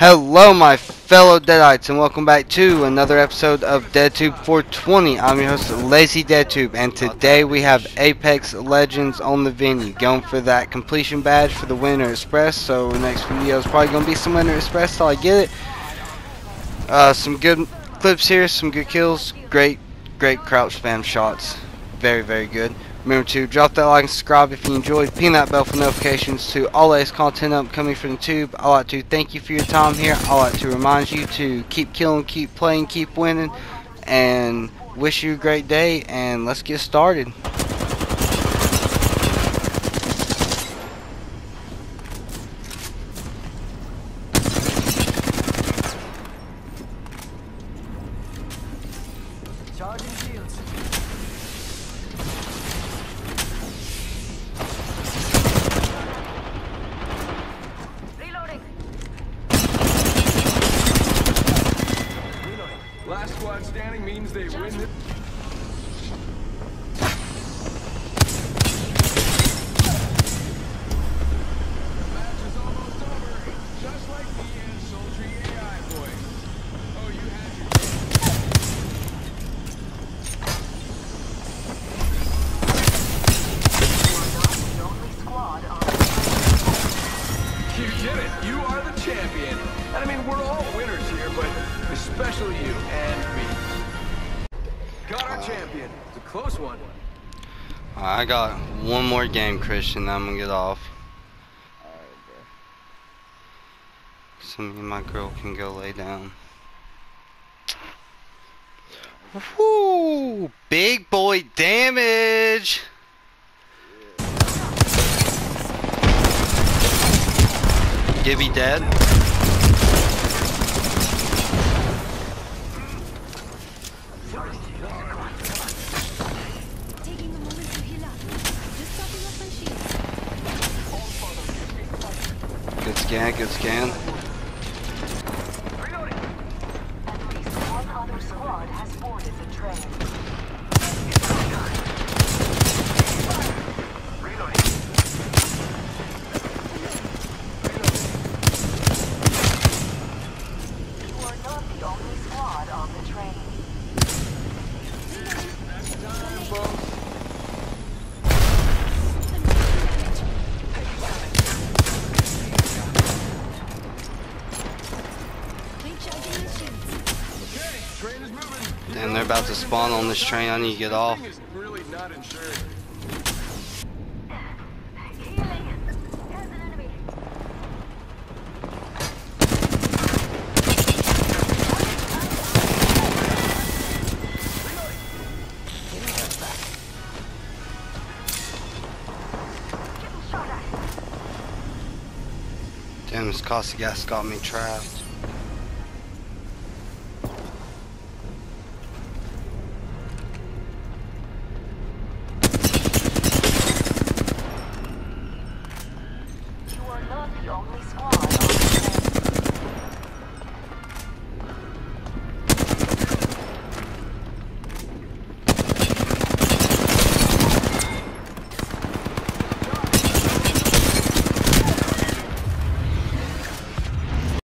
Hello, my fellow Deadites, and welcome back to another episode of DeadTube 420. I'm your host, Lazy DeadTube, and today we have Apex Legends on the venue, going for that completion badge for the Winter Express. So, next video is probably going to be some Winter Express till I get it. Uh, some good clips here, some good kills, great, great crouch spam shots. Very, very good. Remember to drop that like and subscribe if you enjoyed. Ping that bell for notifications to all latest content upcoming from the tube. I'd like to thank you for your time here. I'd like to remind you to keep killing, keep playing, keep winning, and wish you a great day. And let's get started. Charging shields. Last squad standing means they win but especially you and me. Got our champion. It's a close one. I got one more game, Christian. I'm gonna get off. So me and my girl can go lay down. Woo! Big boy damage! Gibby dead. Shield. Good scan, good scan. One other squad has boarded the train. And they're about to spawn on this train. I need to get off. Damn, this Caustic gas got me trapped.